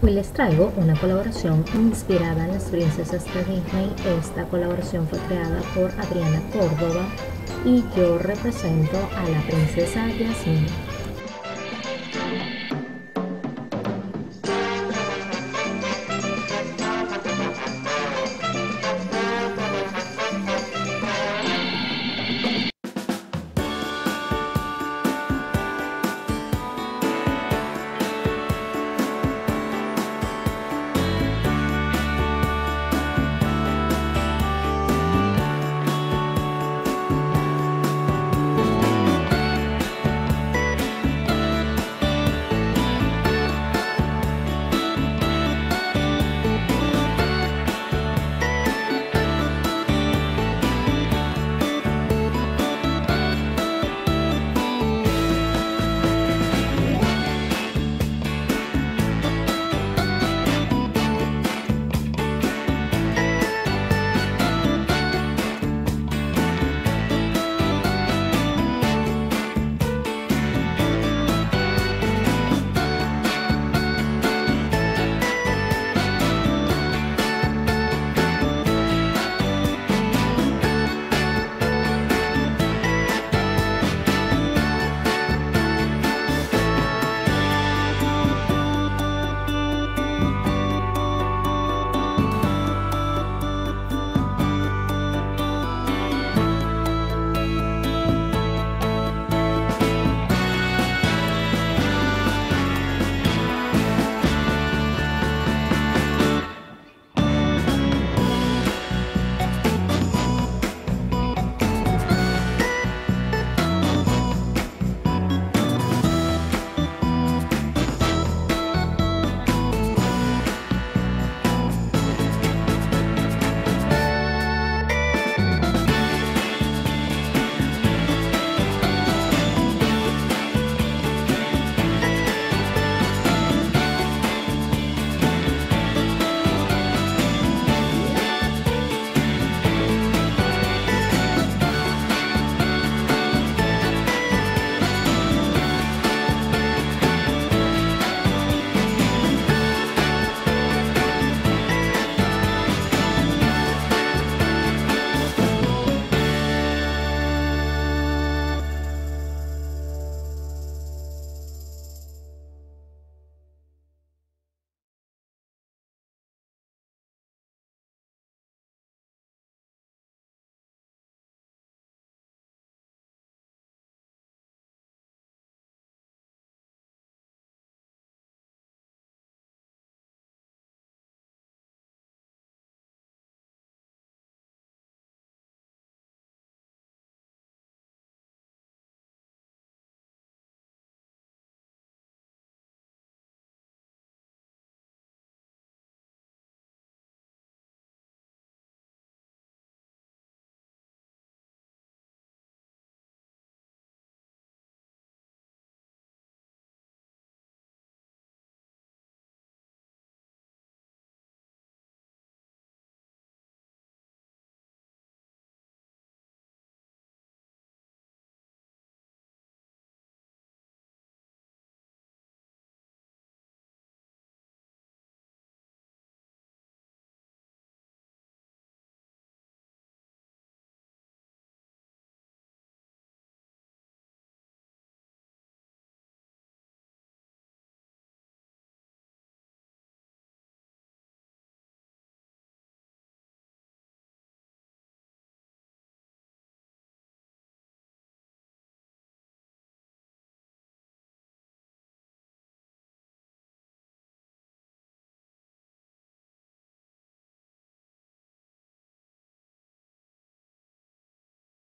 Hoy les traigo una colaboración inspirada en las princesas de Disney. Esta colaboración fue creada por Adriana Córdoba y yo represento a la princesa Yasmin.